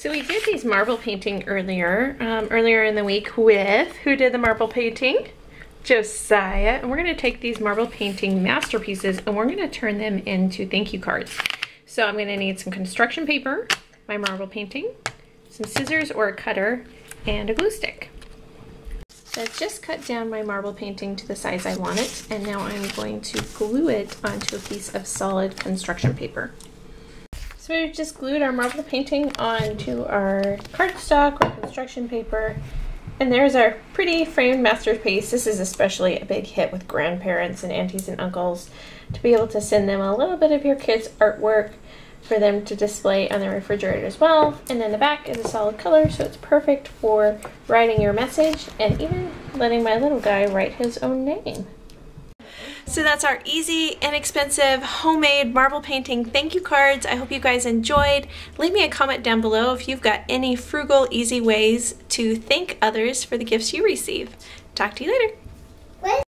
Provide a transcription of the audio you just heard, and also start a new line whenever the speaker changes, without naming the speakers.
So we did these marble painting earlier, um, earlier in the week with, who did the marble painting? Josiah. And we're gonna take these marble painting masterpieces and we're gonna turn them into thank you cards. So I'm gonna need some construction paper, my marble painting, some scissors or a cutter, and a glue stick. So I've just cut down my marble painting to the size I want it, and now I'm going to glue it onto a piece of solid construction paper. So we've just glued our marble painting onto our cardstock or construction paper. And there's our pretty framed masterpiece. This is especially a big hit with grandparents and aunties and uncles to be able to send them a little bit of your kids' artwork for them to display on their refrigerator as well. And then the back is a solid color, so it's perfect for writing your message and even letting my little guy write his own name. So that's our easy, inexpensive, homemade marble painting thank you cards. I hope you guys enjoyed. Leave me a comment down below if you've got any frugal, easy ways to thank others for the gifts you receive. Talk to you later.